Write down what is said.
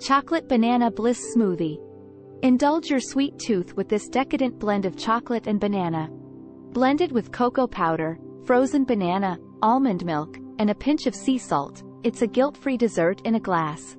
Chocolate Banana Bliss Smoothie. Indulge your sweet tooth with this decadent blend of chocolate and banana. Blended with cocoa powder, frozen banana, almond milk, and a pinch of sea salt, it's a guilt-free dessert in a glass.